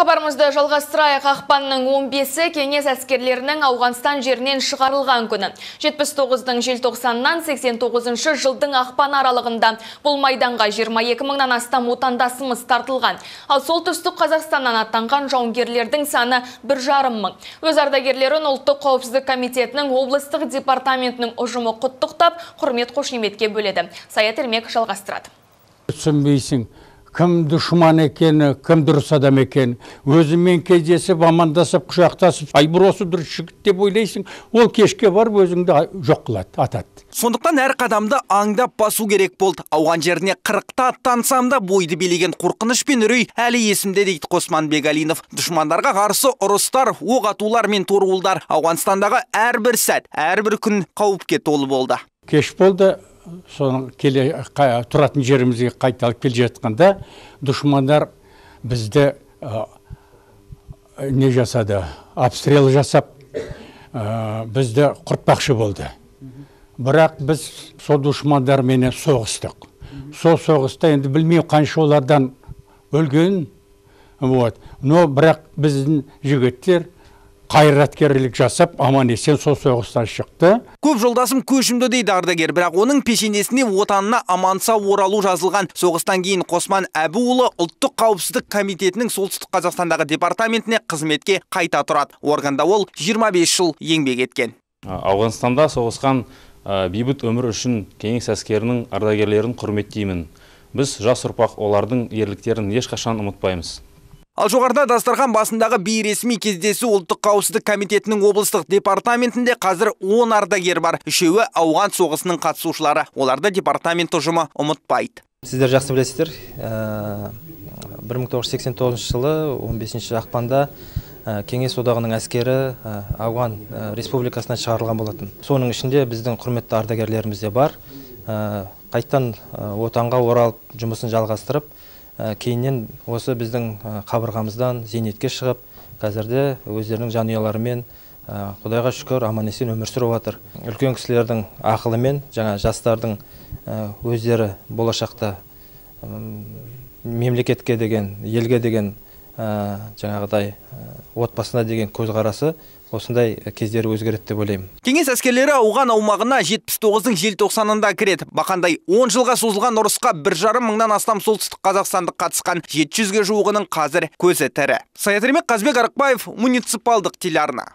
Хабарымызды жалғастырайық ақпанның 15-і кеңес әскерлерінің Ауғанстан жерінен шығарылған күні. 79-дың желтоқсаннан 89 жылдың ақпан аралығында бұл майданға 22 мыңнан астам отандасымыз тартылған. Ал солтүстік Қазақстаннан аттанған жауынгерлердің саны бір жарым мың. Өз ардагерлерін ұлттық қауіпсіздік комитетінің облыстық департаментінің ұжымы құттықтап, құрмет қошеметке бөледі. Саят Ермек жалғастырады. түсінбейсің кім дұшман екені кім дұрыс адам екені өзімен кездесіп амандасып құшақтасып ай бір осы дұрыс жігіт деп ойлайсың ол кешке барып өзіңді жоқ қылады атады. Сондықтан әр қадамды аңдап басу керек болды. Ауған жеріне қырықта аттансам да бойды билеген қорқыныш пен үрей әлі есімде дейді қосман бегалинов дұшмандарға қарсы ұрыстар оқ атулар мен торуылдар ауғанстандағы әрбір сәт әрбір күн қауіпке толы болды. Кеш болды соның келе тұратын жерімізге қайталып келе жатқанда дұшмандар бізді не жасады? Обстрел жасап бізді құртпақшы болды. Бірақ біз сол дұшмандарменен соғыстық. Сол соғыста енді білмеймін қанша олардан өлген вот. Но бірақ біздің жігіттер қайраткерлік жасап аман есен сол соғыстан шықты. Көп жолдасым көшімді дейді ардагер бірақ оның пешенесіне отанына аман сау оралу жазылған. Соғыстан кейін қосман әбуұлы ұлттық қауіпсіздік комитетінің солтүстік қазақстандағы департаментіне қызметке қайта тұрады. Органда ол 25 жыл еңбек еткен. Ауғанстанда соғысқан бейбіт өмір үшін кеңес әскерінің ардагерлерін құрметтеймін. Біз жас ұрпақ олардың ерліктерін ешқашан ұмытпаймыз. Ал жоғарда дастархан басындағы бейресми кездесу ұлттық қауіпсіздік комитетінің облыстық департаментінде қазір 10 ардагер бар. Үшеуі ауған соғысының қатысушылары. Оларды департамент ұжымы ұмытпайды. Сіздер жақсы білесіздер, 1989 жылы 15 ақпанда Кеңес одағының әскері Ауған республикасынан шығарылған болатын. Соның ішінде біздің құрметті ардагерлеріміз де бар. Қайттан отанға оралып жұмысын жалғастырып, кейіннен осы біздің қабырғамыздан зейнетке шығып қазірде өздерінің жанұяларымен құдайға шүкір аман есен өмір сүріп жатыр үлкен кісілердің ақылымен жаңа жастардың өздері болашақта мемлекетке деген елге деген жаңағыдай отбасына деген көзқарасы осындай кездері өзгереді деп ойлаймын. Кеңес әскерлері ауған аумағына 79-дың желтоқсанында кіреді. Бақандай 10 жылға созылған ұрысқа бір жарым мыңнан астам солтүстік қазақстандық қатысқан 700-ге жуығының қазір көзі тірі. Саят ермек қазбек арықбаев муниципалдық телеарна.